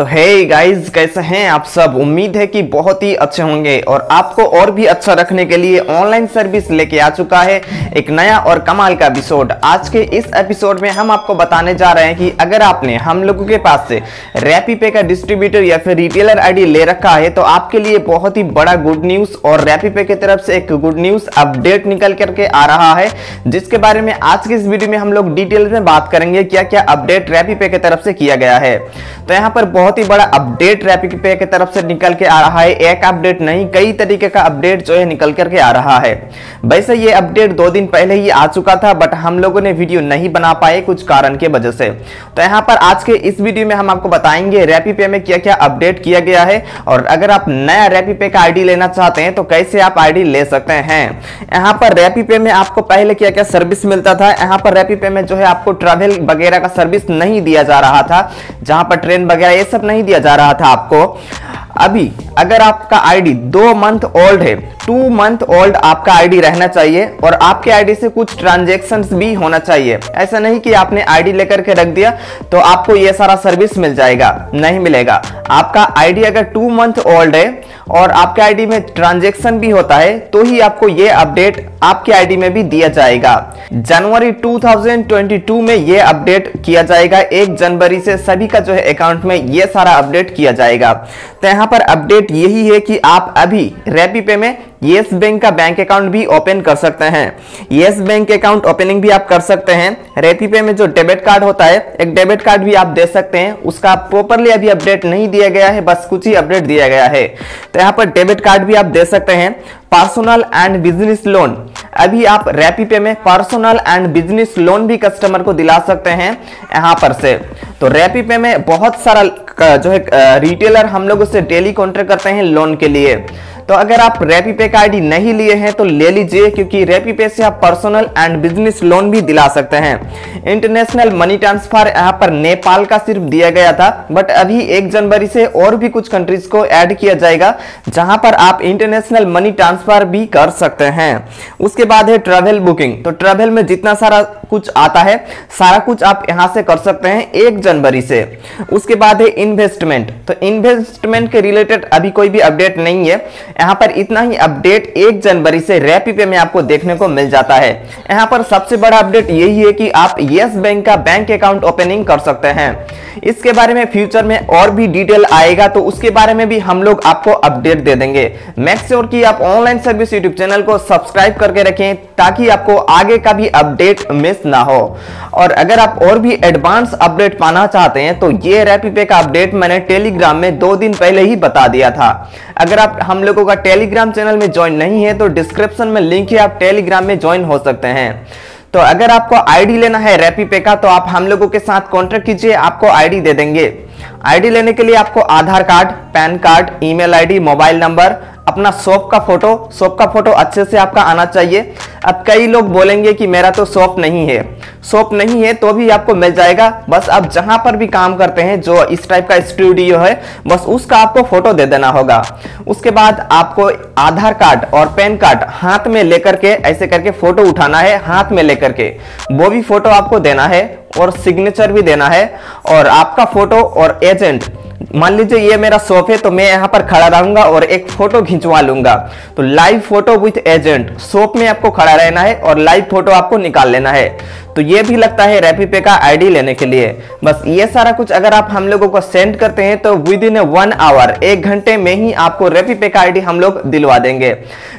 तो hey guys कैसे हैं आप सब? उम्मीद है कि बहुत ही अच्छे होंगे और आपको और भी अच्छा रखने के लिए ऑनलाइन सर्विस लेके आ चुका है एक नया और कमाल का एपिसोड आज के इस एपिसोड में हम आपको बताने जा रहे हैं कि अगर आपने हम लोगों के पास से रैपी पे का डिस्ट्रीब्यूटर या फिर रिटेलर आईडी ले रखा है तो आपके लिए बहुत ही बड़ा गुड न्यूज़ और रैपी पे की तरफ़ से एक गुड न्यूज़ अपडेट निकल करके आ रहा है, जिसके बारे में आज की इस वीडियो में हम लोग डिटेल में बात करेंगे क्या क्या अपडेट रैपी पे की तरफ़ से किया गया है। तो यहाँ पर बहुत ही बड़ा अपडेट रैपिड पे की तरफ़ से निकल के आ रहा है। एक अपडेट नहीं, कई तरीके का अपडेट जो है निकल करके आ रहा है। वैसे ये अपडेट दो दिन पहले ही आ चुका था बट हम लोगों ने वीडियो नहीं बना पाए कुछ कारण के वजह से। तो यहाँ पर आज के इस वीडियो में हम आपको बताएँगे रैपी पे में क्या क्या अपडेट किया गया है। और अगर आप नया रैपी पे का आईडी लेना चाहते हैं तो कैसे आप आईडी ले सकते हैं? यहाँ पर रैपी पे में आपको पहले क्या क्या सर्विस मिलता था? यहाँ पर रैपी पे में जो है आपको ट्रेवल वगैरह का सर्विस नहीं दिया जा रहा था, जहाँ पर ट्रेन वगैरह ये सब नहीं दिया जा रहा था आपको। अभी अगर आपका आईडी दो मंथ ओल्ड है टू मंथ ओल्ड आपका आईडी रहना चाहिए और आपके आईडी से कुछ ट्रांजेक्शन भी होना चाहिए। ऐसा नहीं कि आपने आईडी लेकर के रख दिया तो आपको ये सारा सर्विस मिल जाएगा। नहीं मिलेगा। आपका आईडी अगर टू मंथ ओल्ड है और आपके आईडी में ट्रांजेक्शन भी होता है तो ही आपको ये अपडेट आपके आईडी में भी दिया जाएगा। जनवरी 2022 में ये अपडेट किया जाएगा। एक जनवरी से सभी का जो है अकाउंट में ये सारा अपडेट किया जाएगा। तो यहाँ पर अपडेट यही है कि आप अभी रैपी पे में येस बैंक का बैंक अकाउंट भी ओपन कर सकते हैं। येस बैंक अकाउंट ओपनिंग भी आप कर सकते हैं। रेपी पे में जो डेबिट कार्ड होता है, एक डेबिट कार्ड भी आप दे सकते हैं। उसका प्रॉपरली अभी अपडेट नहीं दिया गया है, बस कुछ ही अपडेट दिया गया है। तो यहाँ पर डेबिट कार्ड भी आप दे सकते हैं। पर्सनल एंड बिज़नेस लोन अभी आप रैपी पे में पर्सनल एंड बिज़नेस लोन भी कस्टमर को दिला सकते हैं यहाँ पर से। तो रैपी पे में बहुत सारा जो है रिटेलर हम लोग उससे डेली कॉन्ट्रैक्ट करते हैं लोन के लिए। तो अगर आप रैपी पे का आईडी नहीं लिए हैं तो ले लीजिए, क्योंकि रैपी पे से आप पर्सनल एंड बिज़नेस लोन भी दिला सकते हैं। इंटरनेशनल मनी ट्रांसफ़र यहाँ पर नेपाल का सिर्फ़ दिया गया था बट अभी एक जनवरी से और भी कुछ कंट्रीज़ को ऐड किया जाएगा, जहाँ पर आप इंटरनेशनल मनी ट्रांसफ़र भी कर सकते हैं। उसके बाद है ट्रेवल बुकिंग तो ट्रेवल में जितना सारा कुछ आता है, सारा कुछ आप यहाँ से कर सकते हैं एक जनवरी से। उसके बाद है इन्वेस्टमेंट तो इन्वेस्टमेंट के रिलेटेड अभी कोई भी अपडेट नहीं है। यहाँ पर इतना ही अपडेट एक जनवरी से रैपी पे में आपको देखने को मिल जाता है। यहाँ पर सबसे बड़ा अपडेट यही है कि आप यस बैंक का बैंक अकाउंट ओपनिंग कर सकते हैं। इसके बारे में फ्यूचर में और भी डिटेल आएगा तो उसके बारे में भी हम लोग आपको अपडेट दे देंगे। मेक कि आप ऑनलाइन सर्विस यूट्यूब चैनल को सब्सक्राइब करके रखें, ताकि आपको आगे का भी अपडेट मिस ना हो। और अगर आप और भी एडवांस अपडेट पाना चाहते हैं तो ये रैपी का अपडेट मैंने टेलीग्राम में दो दिन पहले ही बता दिया था। अगर आप हम लोगों का टेलीग्राम चैनल में ज्वाइन नहीं है तो डिस्क्रिप्शन में लिंक है, आप टेलीग्राम में ज्वाइन हो सकते हैं। तो अगर आपको आईडी लेना है रैपी पे का तो आप हम लोगों के साथ कॉन्टेक्ट कीजिए, आपको आईडी दे देंगे। आईडी लेने के लिए आपको Aadhaar card, PAN card email ID mobile number अपना शॉप का फ़ोटो शॉप का फ़ोटो अच्छे से आपका आना चाहिए। अब कई लोग बोलेंगे कि मेरा तो शॉप नहीं है। शॉप नहीं है तो भी आपको मिल जाएगा। बस आप जहाँ पर भी काम करते हैं, जो इस टाइप का स्टूडियो है, बस उसका आपको फ़ोटो दे देना होगा। उसके बाद आपको आधार कार्ड और पैन कार्ड हाथ में लेकर के, ऐसे करके फ़ोटो उठाना है, हाथ में लेकर के। वो भी फ़ोटो आपको देना है और सिग्नेचर भी देना है। और आपका फ़ोटो और एजेंट मान लीजिए ये मेरा शॉप है तो मैं यहाँ पर खड़ा रहूँगा और एक फ़ोटो खिंचवा लूँगा। तो live photo with agent shop में आपको खड़ा रहना है और लाइव फ़ोटो आपको निकाल लेना है। तो ये भी लगता है रैपी पे का आईडी लेने के लिए। बस ये सारा कुछ अगर आप हम लोगों को सेंड करते हैं तो विद इन वन आवर एक घंटे में ही आपको रैपी पे का आईडी हम लोग दिलवा देंगे।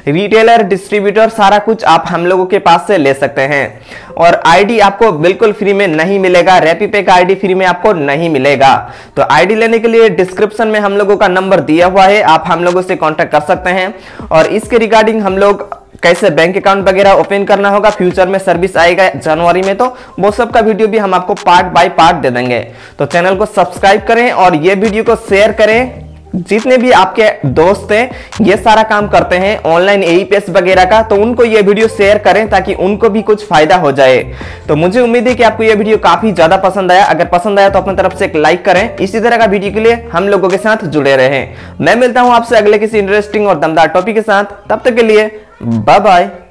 रिटेलर डिस्ट्रीब्यूटर सारा कुछ आप हम लोगों के पास से ले सकते हैं। और आईडी आपको बिल्कुल फ्री में नहीं मिलेगा। रैपी पे का आईडी फ्री में आपको नहीं मिलेगा। तो आईडी लेने के लिए डिस्क्रिप्शन में हम लोगों का नंबर दिया हुआ है। आप हम लोगों से कॉन्टेक्ट कर सकते हैं। और इसके रिगार्डिंग हम लोग कैसे बैंक अकाउंट वगैरह ओपन करना होगा, फ्यूचर में सर्विस आएगा जनवरी में तो वो सब का वीडियो भी हम आपको पार्ट बाय पार्ट दे देंगे। तो चैनल को सब्सक्राइब करें और ये वीडियो को शेयर करें। जितने भी आपके दोस्त हैं, ये सारा काम करते हैं ऑनलाइन एईपीएस वगैरह का तो उनको ये वीडियो शेयर करें ताकि उनको भी कुछ फ़ायदा हो जाए। तो मुझे उम्मीद है कि आपको ये वीडियो काफ़ी ज़्यादा पसंद आया। अगर पसंद आया तो अपनी तरफ़ से एक लाइक करें। इसी तरह का वीडियो के लिए हम लोगों के साथ जुड़े रहे। मैं मिलता हूँ आपसे अगले किसी इंटरेस्टिंग और दमदार टॉपिक के साथ। तब तक के लिए बाय बाय